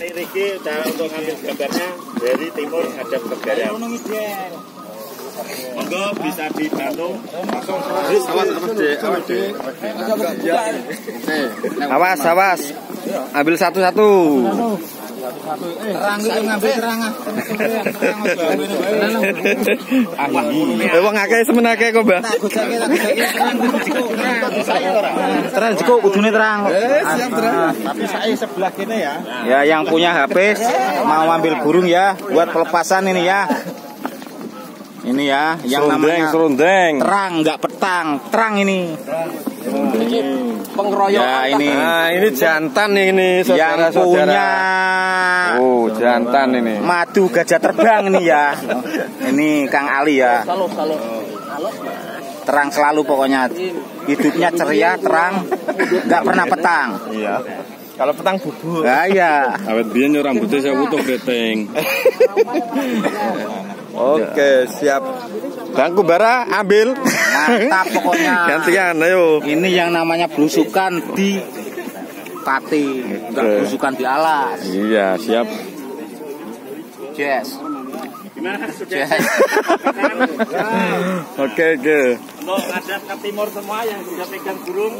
Ini Riki cara untuk ngambil gambarnya dari timur ada bergaya. Monggo bisa dibantu. Awas, awas. Ambil satu-satu. Terang itu ngambil terang ah. Eh wong akeh semen akeh kok, Mbah. Terang jeko kudune terang. siap terang. Tapi saya sebelah kene ya. Ya yang punya HP mau ambil burung ya buat pelepasan ini ya. Ini ya yang Serundeng, namanya serundeng. terang nggak petang, terang ini. Ya ini Nah, ini jantan nih ini yang saudara-saudara. punya Oh, jantan ini. madu gajah terbang ini ya. Ini Kang Ali ya. Terang selalu pokoknya. Hidupnya ceria, terang, nggak pernah petang. Iya. Kalau petang bubur. Ya ya. Awet biyen yo rambutnya saya butuh keriting. Oke, siap. Bangku bara ambil. Mantap pokoknya. Gantian, ayo. Ini yang namanya belusukan di pati, enggak Oke. belusukan di alas. Iya, siap. Yes. Gimana sudah? Oke, oke. Untuk ngadat ke timur semua yang sudah pegang burung.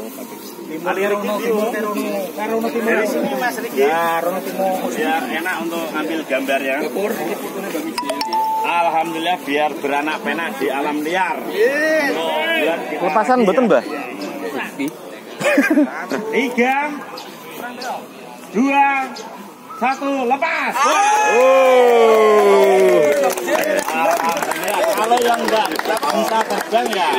Timur Rono Timur. Dari sini Mas Riki. Ya, Rono Timur. Biar enak untuk ambil gambar ya. Alhamdulillah biar beranak penak di alam liar. Lepasan mboten, Mbah? Tiga, dua, satu, lepas. Oh. Kalau yang enggak bisa terbang ya